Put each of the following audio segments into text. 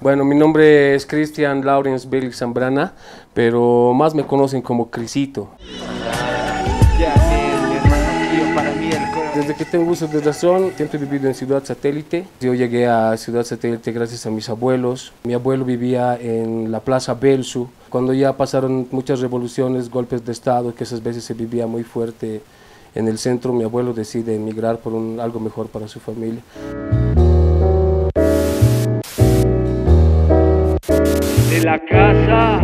Bueno, mi nombre es Cristian Lawrence Billy Zambrana, pero más me conocen como Crisito. Desde que tengo uso de razón, siempre he vivido en Ciudad Satélite. Yo llegué a Ciudad Satélite gracias a mis abuelos. Mi abuelo vivía en la Plaza Belsu. Cuando ya pasaron muchas revoluciones, golpes de Estado, que esas veces se vivía muy fuerte en el centro, mi abuelo decide emigrar por un, algo mejor para su familia. La casa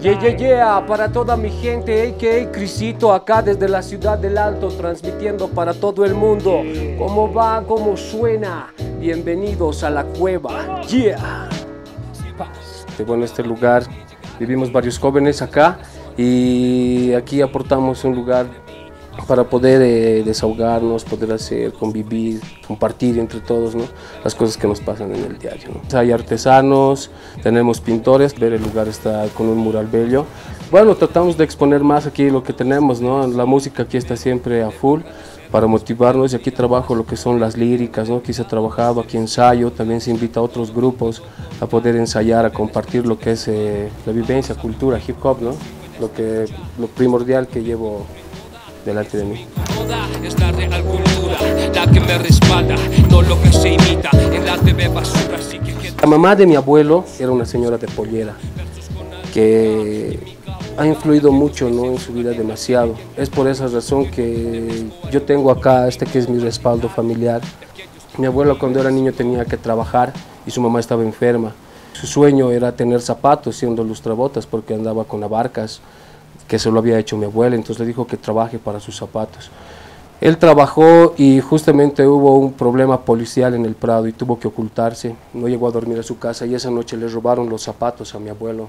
Yeah, yeah, yeah, para toda mi gente, a.k.a. Crisito, acá desde la ciudad del Alto, transmitiendo para todo el mundo. ¿Cómo va? ¿Cómo suena? Bienvenidos a la cueva. Yeah. Bueno, este lugar, vivimos varios jóvenes acá y aquí aportamos un lugar para poder eh, desahogarnos, poder hacer, convivir, compartir entre todos ¿no? las cosas que nos pasan en el diario. ¿no? Hay artesanos, tenemos pintores, ver el lugar está con un mural bello. Bueno, tratamos de exponer más aquí lo que tenemos, ¿no? la música aquí está siempre a full para motivarnos y aquí trabajo lo que son las líricas, ¿no? aquí se ha trabajado, aquí ensayo, también se invita a otros grupos a poder ensayar, a compartir lo que es eh, la vivencia, cultura, hip hop, ¿no? lo, que, lo primordial que llevo delante de mí. La mamá de mi abuelo era una señora de pollera que ha influido mucho ¿no? en su vida demasiado. Es por esa razón que yo tengo acá este que es mi respaldo familiar. Mi abuelo cuando era niño tenía que trabajar y su mamá estaba enferma. Su sueño era tener zapatos siendo lustrabotas porque andaba con abarcas que se lo había hecho mi abuela, entonces le dijo que trabaje para sus zapatos. Él trabajó y justamente hubo un problema policial en el Prado y tuvo que ocultarse, no llegó a dormir a su casa y esa noche le robaron los zapatos a mi abuelo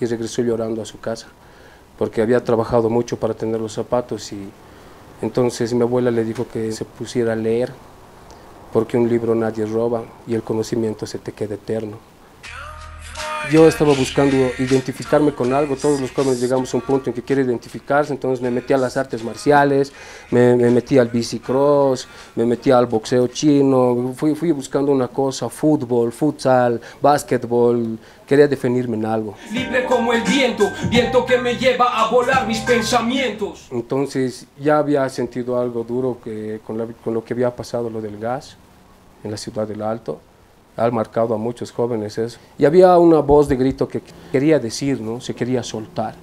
y regresó llorando a su casa porque había trabajado mucho para tener los zapatos y entonces mi abuela le dijo que se pusiera a leer porque un libro nadie roba y el conocimiento se te queda eterno yo estaba buscando identificarme con algo, todos los jóvenes llegamos a un punto en que quiere identificarse, entonces me metí a las artes marciales, me, metí al bicicross, me metí al boxeo chino, fui, fui buscando una cosa, fútbol, futsal, básquetbol, quería definirme en algo. Libre como el viento, viento que me lleva a volar mis pensamientos. Entonces ya había sentido algo duro que, con, con lo que había pasado lo del gas en la ciudad del Alto ha marcado a muchos jóvenes eso. Y había una voz de grito que quería decir, ¿no? Se quería soltar.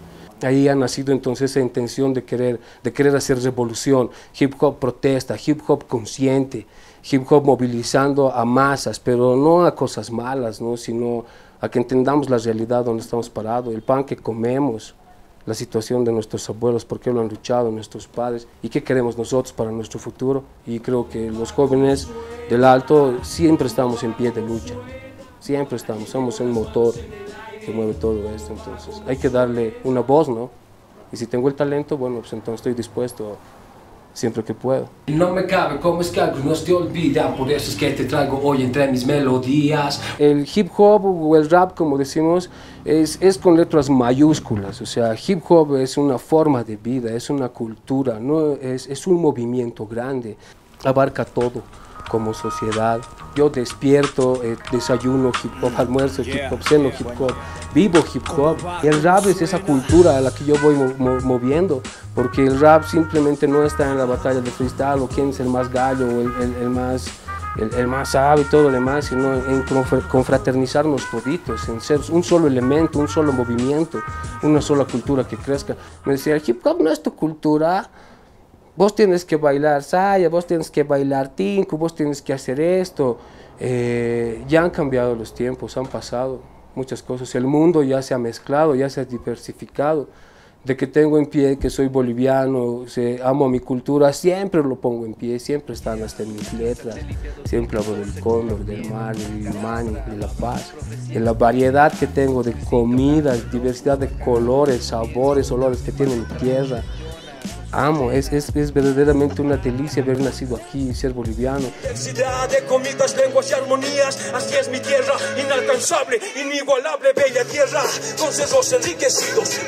Ahí ha nacido entonces esa intención de querer, de querer hacer revolución, hip hop protesta, hip hop consciente, hip hop movilizando a masas, pero no a cosas malas, ¿no? sino a que entendamos la realidad donde estamos parados, el pan que comemos, la situación de nuestros abuelos, por qué lo han luchado nuestros padres y qué queremos nosotros para nuestro futuro. Y creo que los jóvenes del Alto siempre estamos en pie de lucha, siempre estamos, somos un motor que mueve todo esto, entonces hay que darle una voz, ¿no? Y si tengo el talento, bueno, pues entonces estoy dispuesto siempre que puedo. No me cabe cómo es que algo no te olvida, por eso es que te traigo hoy entre mis melodías. El hip hop o el rap, como decimos, es, es con letras mayúsculas, o sea, hip hop es una forma de vida, es una cultura, ¿no? es, es un movimiento grande, abarca todo como sociedad. Yo despierto, eh, desayuno hip hop, almuerzo hip hop, ceno hip hop, vivo hip hop. El rap es esa cultura a la que yo voy moviendo, porque el rap simplemente no está en la batalla de freestyle o quién es el más gallo o el, más el, más sabio y todo lo demás, sino en confraternizarnos toditos, en ser un solo elemento, un solo movimiento, una sola cultura que crezca. Me decía, el hip hop no es tu cultura, vos tienes que bailar saya, vos tienes que bailar tinku, vos tienes que hacer esto. Eh, ya han cambiado los tiempos, han pasado muchas cosas. El mundo ya se ha mezclado, ya se ha diversificado. De que tengo en pie que soy boliviano, se, amo mi cultura, siempre lo pongo en pie, siempre están hasta en mis letras. Siempre hablo del cóndor, del mar, del humano, de la paz. De la variedad que tengo de comidas, diversidad de colores, sabores, olores que tiene mi tierra amo, es, es, es, verdaderamente una delicia haber nacido aquí y ser boliviano. de comidas, lenguas y armonías, así es mi tierra, inalcanzable, inigualable, bella tierra, con cerros enriquecidos.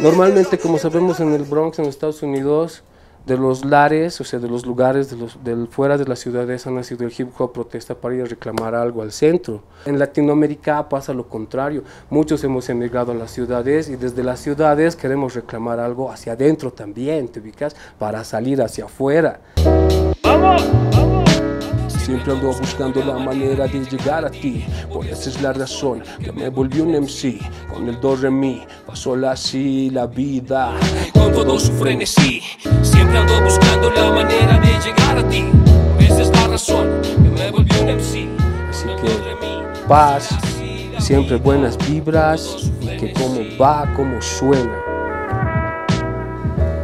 Normalmente, como sabemos en el Bronx, en Estados Unidos, de los lares, o sea, de los lugares de los, del fuera de las ciudades ha nacido el hip hop protesta para ir a reclamar algo al centro. En Latinoamérica pasa lo contrario, muchos hemos emigrado a las ciudades y desde las ciudades queremos reclamar algo hacia adentro también, ¿te ubicas? Para salir hacia afuera. ¡Vamos! Siempre ando buscando la manera de llegar a ti. Por esa es la razón que me volvió un MC. Con el do re mi, pasó la si la vida. Con todo su frenesí. Siempre ando buscando la manera de llegar a ti. Por esa es la razón que me volvió un MC. Así que paz, siempre buenas vibras y que como va, como suena.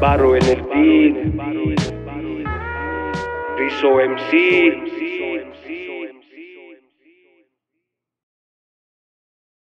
Barro en el beat. Rizo MC.